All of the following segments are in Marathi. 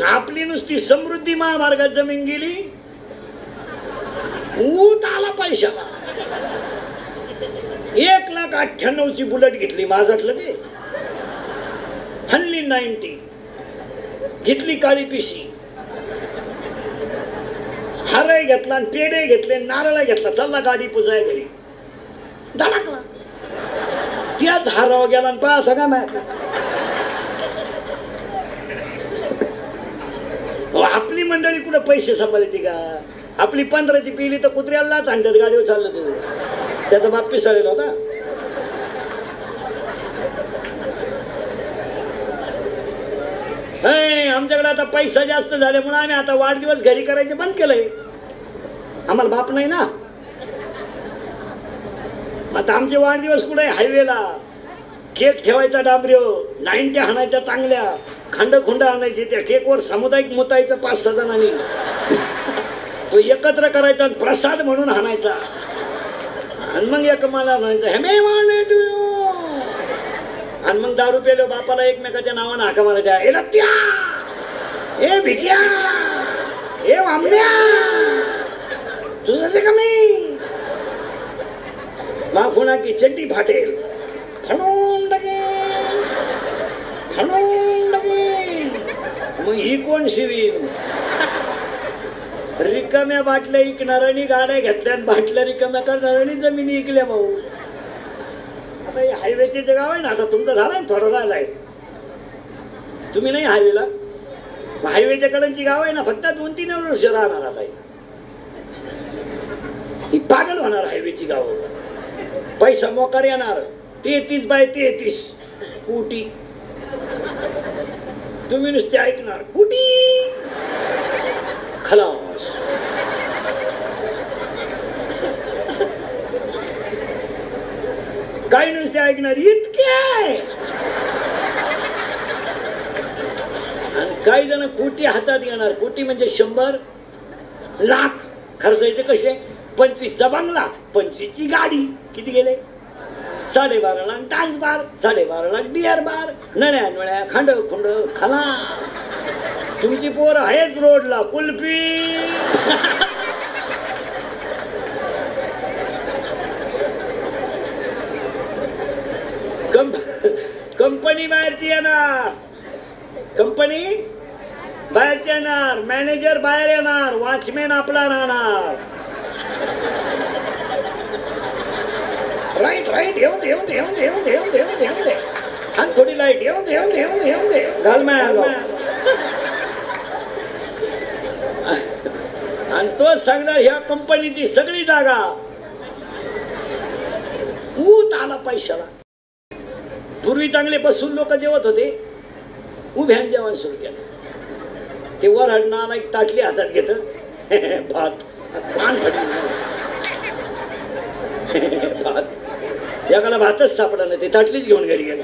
आणि आपली नुसती समृद्धी महामार्गात जमीन गेली ऊत आला पैशाला. एक लाख अठ्ठ्याण्णव ची बुलेट घेतली माझातलं ते. हल्ली नाईन्टी. घेतली काळी पिशी. हारही घेतला आणि पेढे घेतले नारळ घेतला. चालला गाडी पुजाय घरी. धडकला. त्याच हाराव गेला आणि पाहता का मॅ आपली मंडळी कुठं पैसे सांभाळते का? आपली पंधराची पिली तर कुत्र्याला लाथ आणतात गाडीवर चाललं ते. त्याचा बाप पिसाळेल होता. हे, आमच्याकडे आता पैसा जास्त झाल्यामुळे आम्ही आता वाढदिवस घरी करायचे बंद केलंय. आम्हाला बाप नाही ना. आता आमचे वाढदिवस कुठे हायवेला. केक ठेवायचा डांबऱ्यो नाईन्टी हाणायच्या चांगल्या. खांडखुंड आणायचे आणायची त्या केकवर सामुदायिक मुतायचं पाच सहा जणांनी. तो एकत्र करायचा आणि प्रसाद म्हणून हाणायचा आणि मग एक मला म्हणायचं हेमे तू आणि मग दारू पेलो बापाला एकमेकाच्या नावानं हाका मारायच्या ए लप्या ए भिक्या! ए वामड्या तुझं कमी माफुना की चड्डी फाटेल. फणून लगे फणून मग ही कोण शिवीन? रिकाम्या बाटल्या इकणाऱ्यानी गाड्या घेतल्या आणि बाटल्या रिकाम्या करणाऱ्यानी जमिनी इकल्या भाऊ. आता हायवेचे जे गाव आहे ना आता तुमचं झालं ना थोडं राहिलाय. तुम्ही नाही हायवेला? हायवेच्या कडची गाव आहे ना फक्त दोन तीन वर्ष राहणार आता ही पागल होणार हायवेची गाव. पैसा मोकार येणार. तेहतीस बाय तेहतीस. कोटी. तुम्ही नुसते ऐकणार. कुटी खलास. काही नुसते ऐकणार. इतके आणि काही जण कोटी हातात घेणार. कोटी म्हणजे शंभर लाख. खर्चायचे कसे? पंचवीसचा बंगला पंचवीसची गाडी. किती गेले? साडेबारा लाख डान्स बार साडेबारा लाख बिअर बार नळ्या नळ्या खांड खुंड खलास. तुमची पोर आहेच रोडला कुल्फी. कंप कंपनी बाहेरची येणार. कंपनी? बाहेरची येणार. मॅनेजर बाहेर येणार. वॉचमॅन आपला राहणार. राईट राईट येऊ दे येऊ दे येऊ दे येऊ दे येऊ दे येऊ दे येऊ दे आणि थोडी लाइट येऊ दे येऊ दे येऊ दे येऊ दे घाल माय आणि तो सांगणार ह्या कंपनीची सगळी जागा ऊत आला पैशाला पूर्वी चांगले बसून लोक जेवत होते उभ्यान जेवण सुरू केलं ते वर आला एक ताटली हातात घेत भात पान फटली भात एकाला भातच सापडा नाही ते ताटलीच घेऊन घरी गेलं.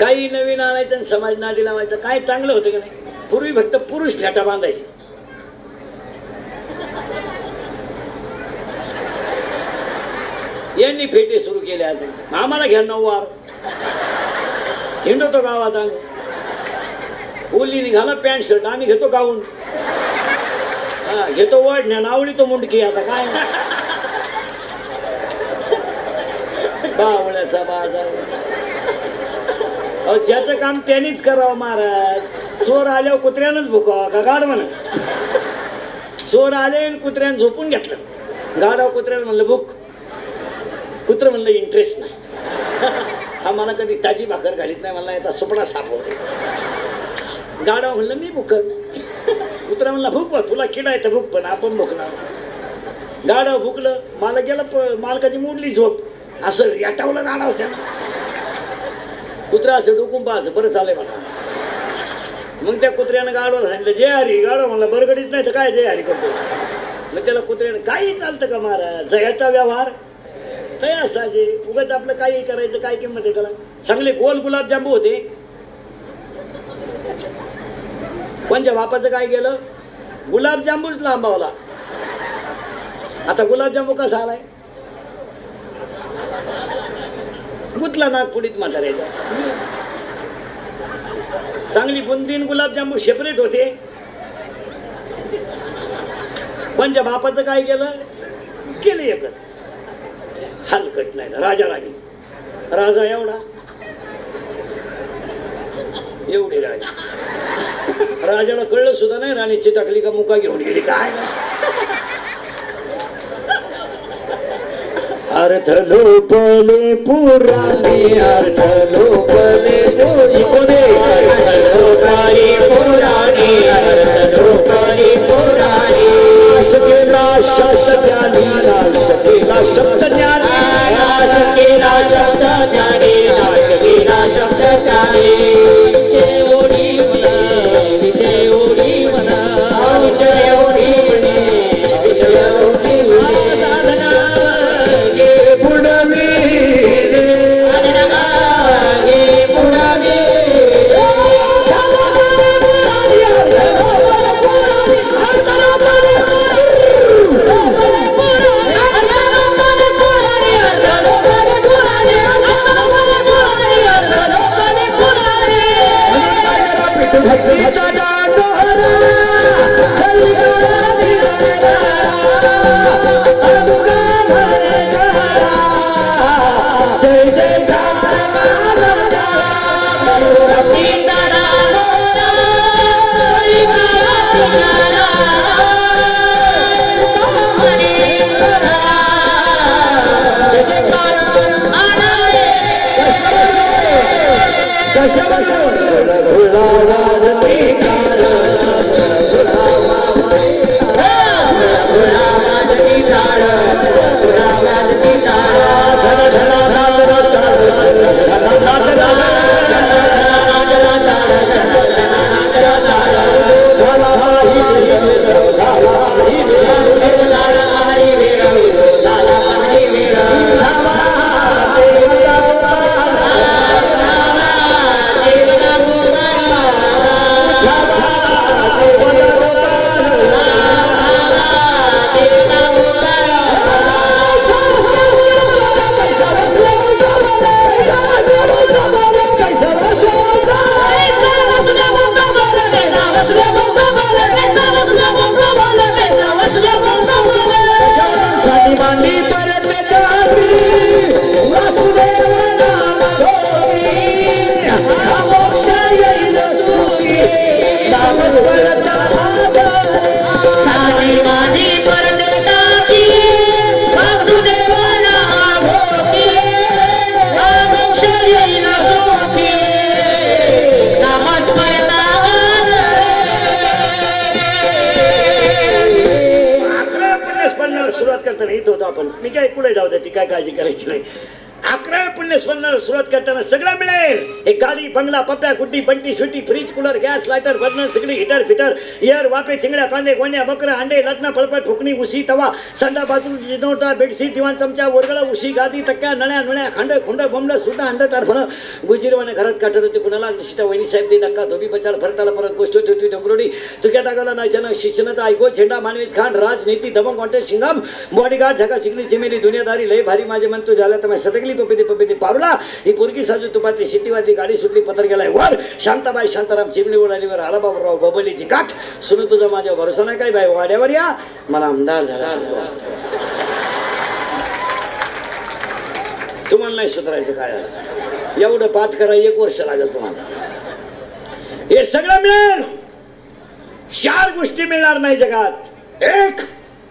काही नवीन आणायचं आणि समाज नादी लावायचं काय चांगलं होतं की नाही? पूर्वी फक्त पुरुष फेटा बांधायचे. यांनी फेटे सुरू केले आज आम्हाला घ्या नऊवार हिंडतो गावात आम्ही. पोली निघाला पॅन्ट शर्ट आम्ही घेतो गाऊन. हा घेतो वडण्या नावडी तो मुंडकी आता काय? बावळ्याचा बाजार. अहो ज्याचं काम त्यांनीच करावं महाराज. चोर आल्यावर कुत्र्यानंच भुकावा का गाड म्हणा चोर आले आणि कुत्र्यानं झोपून घेतलं. गाडाव कुत्र्यानं म्हणलं भूक. कुत्र म्हणलं इंटरेस्ट नाही. हा मला कधी ताजी भाकर घालीत नाही मला याचा सुपडा साप होते गाडाव म्हणलं मी भुकल कुत्रा म्हणला भूक बा तुला किडा येतं भूक पण आपण भुकणार गाडाव भुकलं मला गेलं प मालकाची मोडली झोप. असं रेटावलं होत्या. ना कुत्रा असं डुकुंबा असं बरं चाललंय मला मग त्या कुत्र्यानं गाडवलं सांगितलं जय हरी गाडव म्हणलं बरगडीत नाही तर काय जय हरी करतो? मग त्याला कुत्र्यानं काही चालतं का महाराज? जयाचा व्यवहार? काय असायचे उगाच आपलं काही करायचं काय किंमत आहे त्याला? चांगले गोल गुलाबजांबू होते. कोणच्या बापाचं काय गेलं? गुलाबजांबूच लांबावला. आता गुलाबजांबू कसा आलाय? गुतला नागपुडीत म्हाताऱ्याचा चांगली बुंदीन गुलाबजामून सेपरेट होते. म्हणजे बापाचं काय केलं? केलं एकच. हलकट नाही राजा राणी. राजा एवढा. एवढी राणी. राजाला कळलं सुद्धा नाही राणीची टाकली का मुका घेऊन गेली. काय? अर्थ लोपले पुराणे अर्थ लोपले कोणे? लोकाली पुराणे अर्थ लोपले पुराणे सकेला शासकानी अकरा तर येत होतो आपण. मी काय कुठे जाऊ दे ती काय काळजी करायची नाही. अकरा पुण्यस्मरणाला सुरुवात करताना सगळं मिळेल. एक गाडी बंगला पप्प्या गुड्डी बंटी सुटी fridge cooler gas lighter burner सगळी हिटर फिटर इयर वापे चिंगड्या कांदे गोण्या बकरा अंडे लग्न फळपट फुकणी उशी तवा संडा बाजू जिनोटा बेडशीट दिवाण चमचा वरगळा उशी गादी टक्क्या नळ्या नुळ्या खांड खुंड बोंबड सुद्धा अंड टारफणं गुजिरवाने घरात काटत होते कुणाला शिष्टा वहिनी साहेब ते धक्का धोबी बचार भरताला परत गोष्ट ठेवती डोंगरोडी तुक्या दागाला नाही जन शिक्षणाचा ऐको झेंडा मानवीच खांड राजनीती दबंग कॉन्टेस्ट शिंगम बॉडीगार्ड झका शिकली चिमेली दुनियादारी लय भारी माझे मन तू झाला तर मी पपिती पपिती पारुला. ही पोरगी साजू तुपाती शिट्टीवादी गाडी सुटली पत्र गेलाय. वर शांताबाई शांताराम चिमणी उडालीवर आला बाबूराव बबलीची गाठ. सुनु तुझा माझ्या भरोसा नाही काय बाई वाड्यावर या. मला आमदार झाला. तुम्हाला नाही सुधारायचं काय? झालं एवढं पाठ करा एक वर्ष लागेल तुम्हाला. हे सगळं मिळेल. चार गोष्टी मिळणार नाही जगात. एक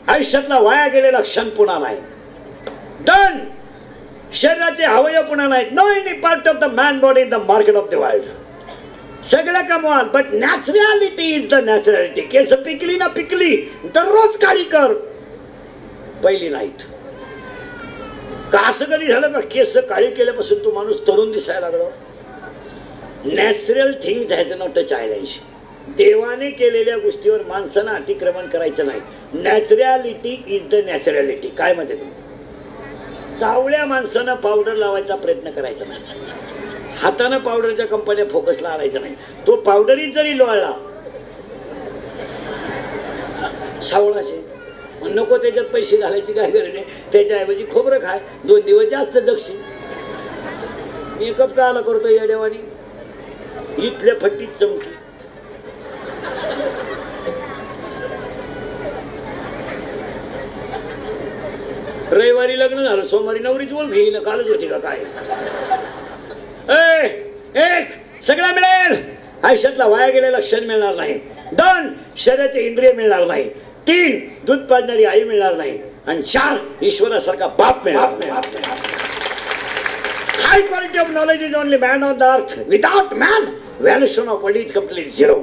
आयुष्यातला वाया गेलेला क्षण पुन्हा नाही. डन शरीराचे अवयव पुन्हा नाहीत no any part of the man body in the market of the world सगळं कमवाल but naturality is the naturality केस पिकली ना पिकली दररोज काळी कर. पहिली नाहीत. का असं कधी झालं का? केस काळी केल्यापासून तो माणूस तरुण दिसायला लागला. Natural things has not a challenge देवाने केलेल्या गोष्टीवर माणसानं अतिक्रमण करायचं नाही. नॅचरॅलिटी इज द नॅचरॅलिटी काय म्हणते तुम्ही? सावळ्या माणसानं पावडर लावायचा प्रयत्न करायचा नाही. हातानं पावडरच्या कंपन्या फोकसला आणायचा नाही. तो पावडरीत जरी लोळला सावळाचे मग नको त्याच्यात पैसे घालायची काय गरज आहे? त्याच्याऐवजी खोबरं खाय दोन दिवस जास्त जगशी मेकअप का आला करतो येडेवानी इथल्या फट्टीत चमकी. रविवारी लग्न झालं सोमवारी नवरीच ओळख घेईन कालच होती का काय? एक सगळं मिळेल. आयुष्यातला वाया गेलेला क्षण मिळणार नाही. दोन शरीराचे इंद्रिय मिळणार नाही. तीन दूध पाजणारी आई मिळणार नाही. आणि चार ईश्वरासारखा बाप मिळणार high quality of knowledge is only man on the earth without man valuation of world is complete zero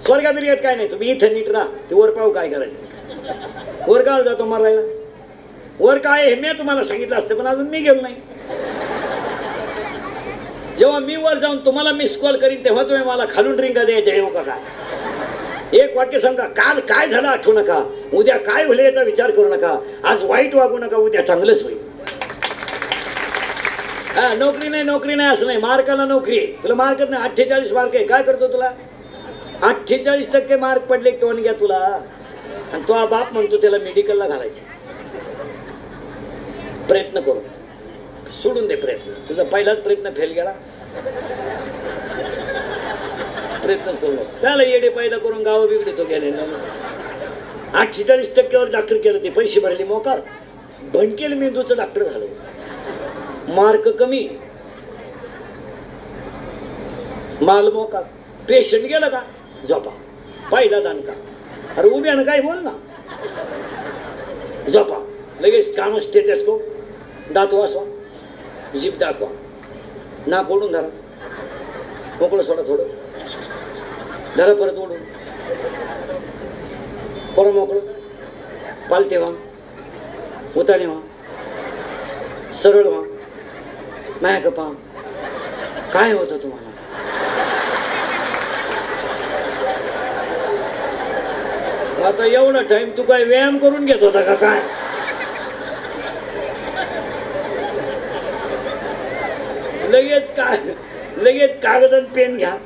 स्वर्गा काय नाही तुम्ही इथं नीट राहा. ते वर पाहू काय करायचं. वर काय जातो मरायला? वर काय हे मी तुम्हाला सांगितलं असतं पण अजून मी गेलो नाही. जेव्हा मी वर जाऊन तुम्हाला मिस कॉल करीन तेव्हा तुम्ही मला खालून ड्रिंका द्यायच्या येऊ का काय. एक वाक्य सांगा काल काय झालं आठवू नका? उद्या काय होईल याचा विचार करू नका. आज वाईट वागू नका उद्या चांगलंच होईल. हा नोकरी नाही नोकरी नाही असं नाही. मार्काला नोकरी आहे. तुला मार्कच नाही अठ्ठेचाळीस मार्क आहे. काय करतो तुला? अठ्ठेचाळीस टक्के मार्क पडले टोन घ्या तुला. आणि तो बाप म्हणतो त्याला मेडिकलला घालायचे प्रयत्न करू. सोडून दे प्रयत्न. तुझा पहिलाच प्रयत्न फेल गेला. प्रयत्नच करू नको. त्याला येडे पैदा करून गावं बिघडतो गेले अठ्ठेचाळीस टक्क्यावर डॉक्टर केलं ते पैसे भरले मोकार. भणकेल मेंदूचं डॉक्टर झालं. मार्क कमी. माल मोकार. पेशंट गेला का? झोपा. पहिला दानका अरे उभ्यानं काय बोल ना झोपा. लगेच काम स्टेटस्को दात वासवा. जीभ दाखवा. नाक ओढून धरा. मोकळं सोडा थोडं. धरा परत ओढून. परत मोकळं. पालते व्हा. उताणे व्हा. सरळ व्हा. माया गप्पा काय होतं तुम्हाला? आता एवढा टाइम तू काय व्यायाम करून घेत होता का काय? लगेच का लगेच कागद आणि पेन घ्या.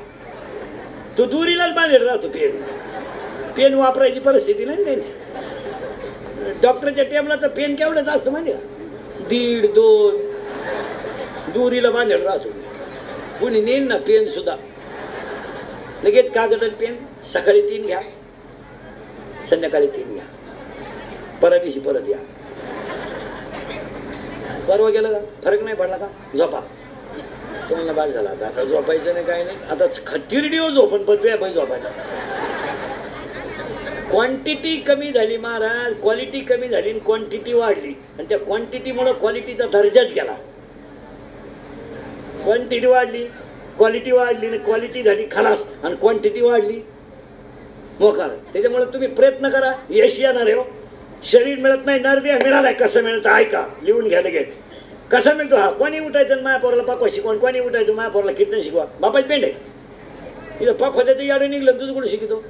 तो दुरीलाच बांधेल राहतो पेन. पेन वापरायची परिस्थिती नाही ना त्यांची. डॉक्टरच्या टेबलाचा पेन केवढाच असतो म्हणजे दीड दोन. दुरीला बांधेल राहतो. कुणी नेईन ना पेन सुद्धा. लगेच कागद आणि पेन सकाळी तीन घ्या. संध्याकाळी तीन घ्या. परवा दिवशी परत या. परवा गेलं का? फरक नाही पडला का? झोपा. तुम्हाला बाद झाला. आता आता झोपायचं नाही काय नाही. आता खत्तीर रेडिओ झोपण पण आहे झोपायचा क्वांटिटी कमी झाली महाराज. क्वालिटी कमी झाली आणि क्वांटिटी वाढली. आणि त्या क्वांटिटीमुळं क्वालिटीचा दर्जाच गेला. क्वांटिटी वाढली क्वालिटी वाढली आणि क्वालिटी झाली खलास आणि क्वांटिटी वाढली. मोकार. त्याच्यामुळे तुम्ही प्रयत्न करा. यश येणार आहे हो. शरीर मिळत नाही नरदेह मिळालाय. कसं मिळतं? ऐका. लिहून घ्या लगेच. कसा मिळतो हा? कोणी उठायचं माया पोराला पाकवा शिकवण कोणी उठायचं माया पोराला कीर्तन शिकवा बापाची पेंड आहे. इथं पाक होत्याचं याडून निघलं तुझं कुठं शिकतो?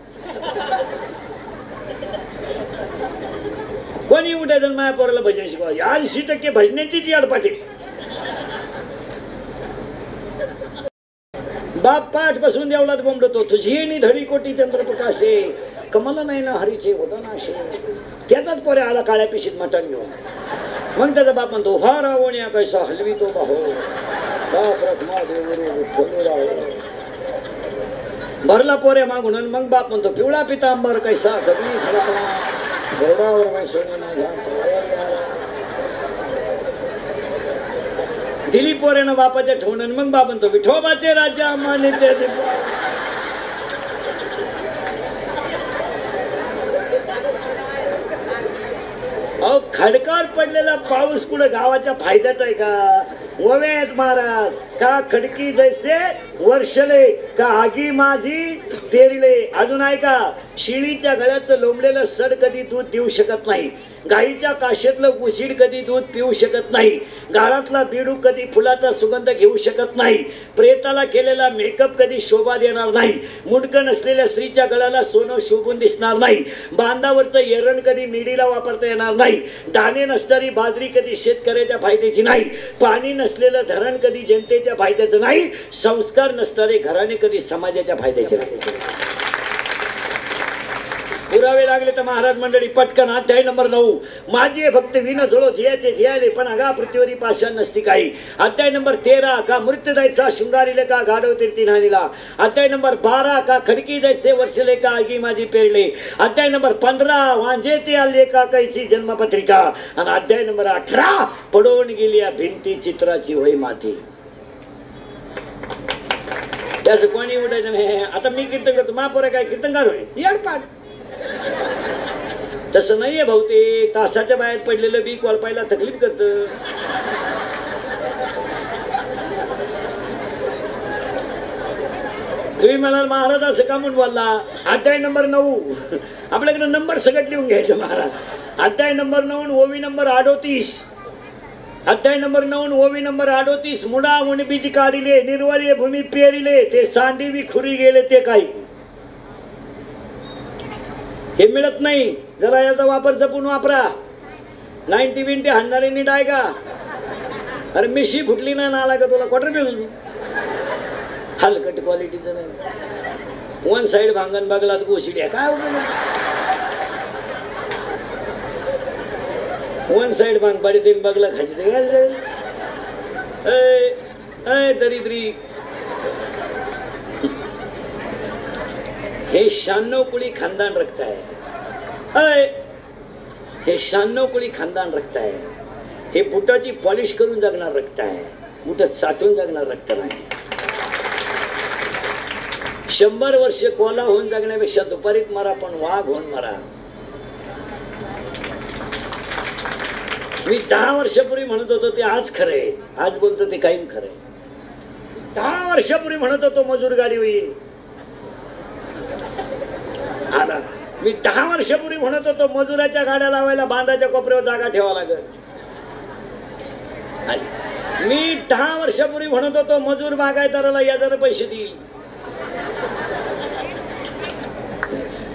कोणी उठायचं माया पोराला भजन शिकवा? ऐंशी टक्के भजनाचीच याड पाठी बाप पाठ बसून देवलात बोंबडतो तुझी निढळी कोटी चंद्रप्रकाशे. कमल नाही ना हरीचे वदनाशे त्याचाच पोरे आला काळ्या पिशीत मटण घेऊन. मग त्याचा बाप म्हणतो हा रावण्या कैसा हलवी तो बाहो बाप रखमा देवरू भरला पोरे मागून मग बाप म्हणतो पिवळा पितांबर कैसा कधी झडकला घोडावर दिली पोरेनं बापाच्या ठेवून मग बाप म्हणतो विठोबाचे राजा मानिते अहो खडकार पडलेला पाऊस कुठं गावाच्या फायद्याचा आहे का? ओवे आहेत महाराज. का खडकी जैसे वर्षले का आगी माझी पेरले? अजून आहे का? शिळीच्या गळ्याचं लोंबलेलं सड कधी दूध देऊ शकत नाही. गाईच्या काशेतलं उशीड कधी दूध पिऊ शकत नाही. गाळातला बिडू कधी फुलाचा सुगंध घेऊ शकत नाही. प्रेताला केलेला मेकअप कधी शोभा देणार नाही. मुंडकं नसलेल्या स्त्रीच्या गळ्याला सोनं शोभून दिसणार नाही. बांधावरचं एरण कधी मिडीला वापरता येणार नाही. दाणे नसणारी बाजरी कधी शेतकऱ्याच्या फायद्याची नाही. पाणी नसलेलं धरण कधी जनतेच्या फायद्याचं नाही संस्कार नसणारे घराने कधी समाजाच्या फायद्याचे नाही. पुरावे लागले तर महाराज मंडळी पटकन अध्याय नंबर नऊ. माझी फक्त विन झोळो झियाचे झियाले पण अगा पृथ्वीवरी पाषाण नसती काही अध्याय नंबर तेरा का मृत्यू जायचा का गाढव तिन्हानीला. अध्याय नंबर बारा का खडकी जायचे वर्षले का आगी माझी पेरले. अध्याय नंबर पंधरा वांझेचे आले का कैची जन्मपत्रिका. आणि अध्याय नंबर अठरा पडवून गेली या भिंती चित्राची होय माती. असं कोणी उठायचं नाही. आता मी कीर्तन करतो महापोरे काय कीर्तनकार होय? याड तसं नाहीये भाऊ ते तासाच्या बाहेर पडलेलं बी कोळपायला तकलीफ करत. तुम्ही म्हणाल महाराज असं का म्हणून बोलला? अध्याय नंबर नऊ. आपल्याकडे नंबर सगळं लिहून घ्यायचं महाराज. अध्याय नंबर नऊ ओवी नंबर अडोतीस. अध्याय नंबर नऊ ओवी नंबर अडोतीस मुडा बीज काढिले निर्वाळी भूमी पेरिले ते सांडीवी खुरी गेले ते काही. हे मिळत नाही. जरा याचा वापर जपून वापरा. नाईन्टी बिंटी हाणणारे नीट आहे का अरे मिशी फुटली ना नाला का तुला. क्वार्टर मिळून हलकट क्वालिटीचं नाही. वन साइड भांगण बगलात गोशिड्या. काय वन साइड भांग पाडी तीन बगला खायची ते काय दरिद्री हे शहाण्णव कुळी खानदान रक्त आहे हे शहाण्णव कुळी खानदान रक्त आहे हे बुटाची पॉलिश करून जगणार रक्त आहे बुट साठवून जगणार रक्त नाही शंभर वर्ष कोला होऊन जगण्यापेक्षा दुपारीत मरा पण वाघ होऊन मरा मी दहा वर्षापूर्वी म्हणत होतो ते आज खरंय आज बोलतो ते कायम खरंय दहा वर्षापूर्वी म्हणत होतो मजूर गाडी होईल. आला. मी दहा वर्षापूर्वी म्हणत होतो मजुराच्या गाड्या लावायला बांधाच्या कोपऱ्यावर जागा ठेवा लागत मी दहा वर्षापूर्वी म्हणत होतो मजूर बागायदाराला याजानं पैसे देईल.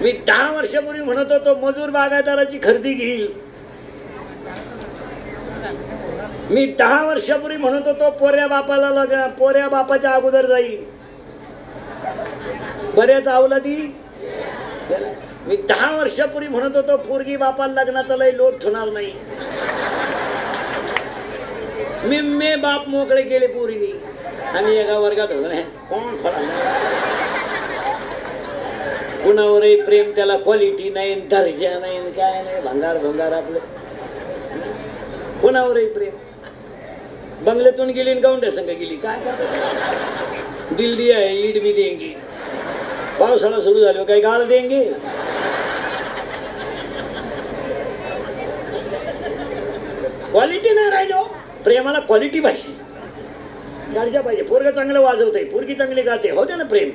मी दहा वर्षापूर्वी म्हणत होतो मजूर बागायदाराची खरेदी घेईल. मी दहा वर्षापूर्वी म्हणत होतो पोऱ्या बापाला लग्न पोऱ्या बापाच्या अगोदर जाईल बऱ्याच अवलादी. मी दहा वर्षापूर्वी म्हणत होतो पोरगी बापाला लग्नाचा लय लोट होणार नाही. मी मे बाप मोकळे केले पोरीनी. आम्ही एका वर्गात होतो नाही कोण फळा कुणावरही प्रेम त्याला क्वालिटी नाही दर्जा नाही काय नाही भंगार भंगार आपलं. कुणावरही प्रेम. बंगल्यातून गेली आणि संघ गेली. काय करतात? दिल दिया है ईड बी देंगे. पावसाळा सुरू झालो काही गाळ देंगे? क्वालिटी नाही राहिलो. प्रेमाला क्वालिटी पाहिजे. दर्जा पाहिजे. पोरग चांगलं वाजवतंय पोरगी चांगली गाते. होते ना प्रेम?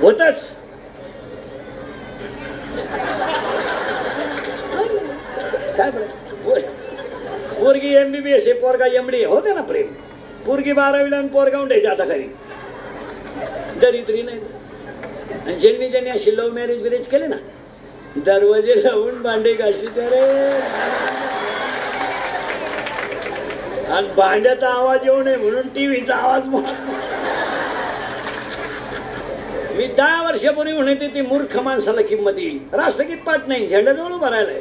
होतच. काय एम बी बी एस आहे पोरगा एमडी होते ना प्रेम? पोरगी बारावीला आणि पोरगा उंडायच्या आता खरी दरिद्री नाही आणि ज्यांनी ज्यांनी अशी लव्ह मॅरेज बिरेज केले ना दरवाजे लावून भांडे घाशी रे. आणि भांड्याचा आवाज येऊ नये म्हणून टीव्हीचा आवाज मोठा मी दहा वर्षापूर्वी म्हणते ती मूर्ख माणसाला किंमत येईल. राष्ट्रगीत पाठ नाही झेंडाजवळ उभा राहिलाय.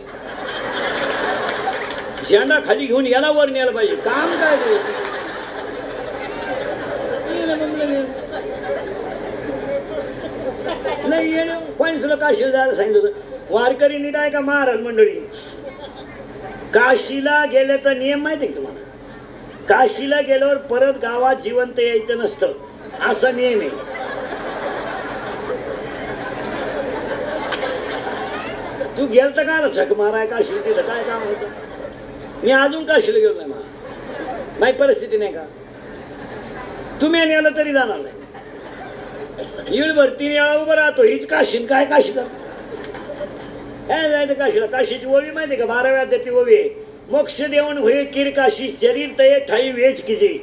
ज्यांना खाली घेऊन याला वर न्यायला पाहिजे. काम काय नाही येणं. कोणी तुला काशीला जायला सांगितलं वारकरी नीट आहे का महाराज मंडळी? काशीला गेल्याचा नियम माहिती आहे तुम्हाला? काशीला गेल्यावर परत गावात जिवंत यायचं नसतं. असा नियम आहे. तू गेलता का रे? झक माराय काशीला तिथं? काय काम होतं? मी अजून काशीला गेलो नाही मला माझी परिस्थिती नाही का? तुम्ही आणि आलं तरी जाणार नाही. इड भरतीने याला उभं राहतो. हीच काशीन काय काशी कर? काय जायचं काशीला? काशीची ओवी माहिती आहे का? बाराव्या त्याची ओवी आहे. मोक्ष देवण होय किर काशी शरीर तये ठाई वेच किजे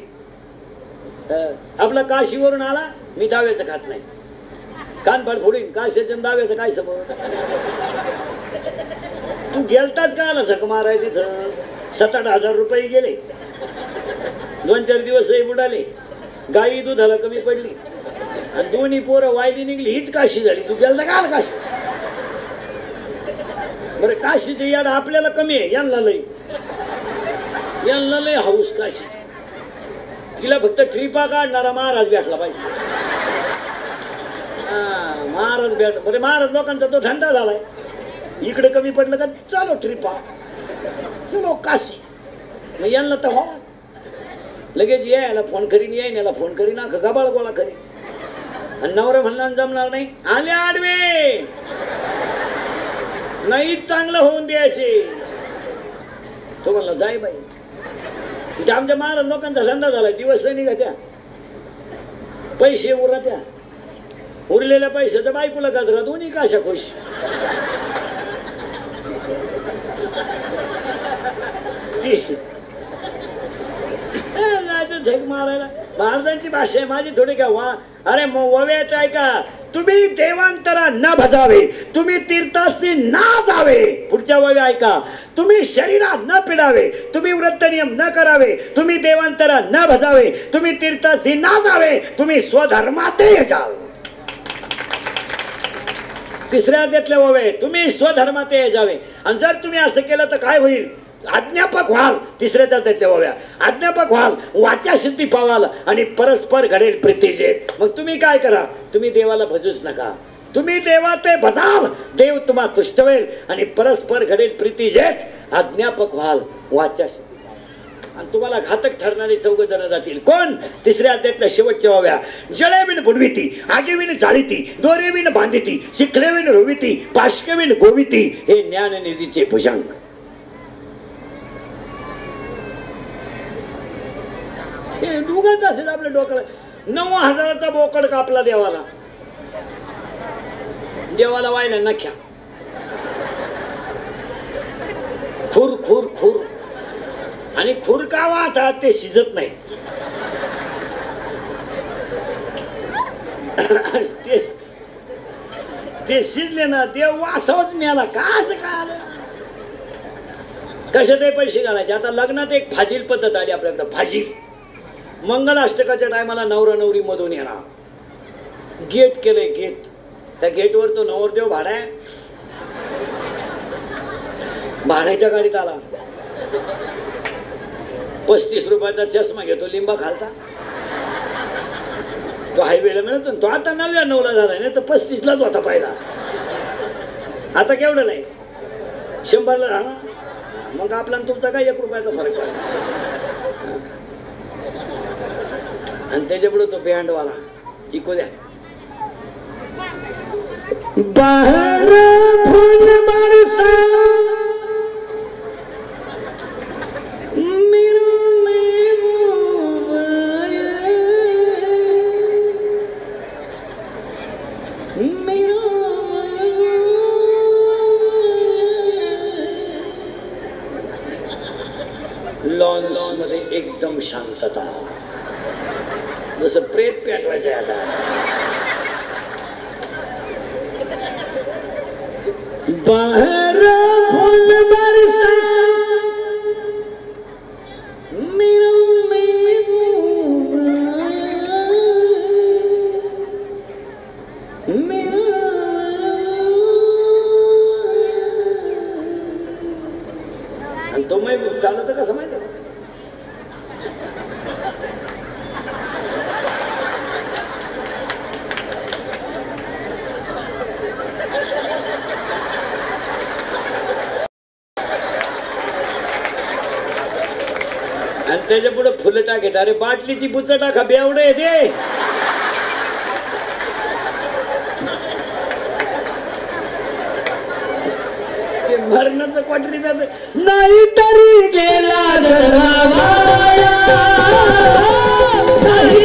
आपला काशीवरून आला मी दाव्याचं खात नाही. कानफाड फोडीन. काशीच्या दाव्याचं काय समोर तू गेलताच का आला सक माराय तिथं? सात आठ हजार रुपये गेले. दोन चार दिवसही बुडाले. गाई दुधाला कमी पडली. आणि दोन्ही पोरं वायली निघली. हीच काशी झाली. तू गेला काल काशी? बरं काशीचे याड आपल्याला कमी आहे. यांना लय. यांना लय हाऊस काशीची. तिला फक्त ट्रिपा काढणारा महाराज भेटला पाहिजे. हा, महाराज भेट बरे महाराज लोकांचा तो धंदा झालाय. इकडे कमी पडलं का? चालो ट्रिपा. चलो काशी मग यांना तर हो लगेच ये याला फोन करीन येईन याला फोन करीन अख्खा गबाळ गोळा करीन. आणि नवरा म्हणला आणि जमणार नाही. आले आडवे. नाही चांगलं होऊन द्यायचे तो म्हणला जाय बाई. इथे आमच्या महाराज लोकांचा धंदा झाला दिवस नाही निघा त्या पैसे उरा त्या उरलेल्या पैशाचं बायकोला गाजरा दोन्ही काशा खुश. ती- eh, झक मारायला. महाराजांची भाषा आहे माझी थोडी का वा अरे मग वव्याच आहे का? तुम्ही देवांतरा न भजावे. तुम्ही तीर्थासी ना जावे. पुढच्या वव्या ऐका. तुम्ही शरीरा न पिडावे. तुम्ही व्रत नियम न करावे. तुम्ही देवांतरा न भजावे. तुम्ही तीर्थासी ना जावे. तुम्ही स्वधर्माते जावे. तिसऱ्या अध्यातले ओवे तुम्ही स्वधर्माते जावे. आणि जर तुम्ही असं केलं तर काय होईल? अज्ञापक व्हाल तिसऱ्या त्यातल्या ओव्या अज्ञापक व्हाल वाच्या सिद्धी पावाल आणि परस्पर घडेल प्रीतीजेत मग तुम्ही काय करा? तुम्ही देवाला भजूच नका. तुम्ही देवा ते भजाल देव तुम्हा तुष्टवेल आणि परस्पर घडेल प्रीतीजेत अज्ञापक व्हाल वाचा आणि तुम्हाला घातक ठरणारे चौघ जण जातील. कोण? तिसऱ्या अध्यातल्या शेवटच्या वाव्या जळेविन बुडविती आगेविन चालिती दोरेविन बांधिती शिखलेविन रोविती पाशकेविन गोविती हे ज्ञाननिधीचे भुजंग. हे दुगत असेल आपल्या डोक्याला. नऊ हजाराचा बोकड कापला देवाला. देवाला वाहिला नख्या. खुर खुर खुर. आणि खुर का वाहतात ते शिजत नाही. ते ते शिजले ना देव वासवच मिळाला. काच का आलं कशातही पैसे घालायचे. आता लग्नात एक फाजील पद्धत आली आपल्याकडं. फाजील. मंगलाष्टकाच्या टायमाला नवरा नवरी मधून येणार. गेट केलंय गेट. त्या गेटवर तो नवरदेव भाड्या भाड्याच्या गाडीत आला. पस्तीस रुपयाचा चष्मा घेतो लिंबा खालचा. तो हायवेला मिळतो तो आता नव्या नवला झाला नाही तर पस्तीसलाच होता पहिला. आता केवढं नाही? शंभरला झाला. मग आपला तुमचा काय एक रुपयाचा फरक पडला? आणि त्याच्यापुढे तो बँडवाला इको द्या. बाहेर फुल मारसा आणि तो मग चालत कसं माहिती आणि त्याच्या पुढे फुलं टाकेत. अरे बाटलीची बुच टाका बेवडे दे ते. भरण्याचं क्वाटरी नाही तरी गेला धर्मवाया नाही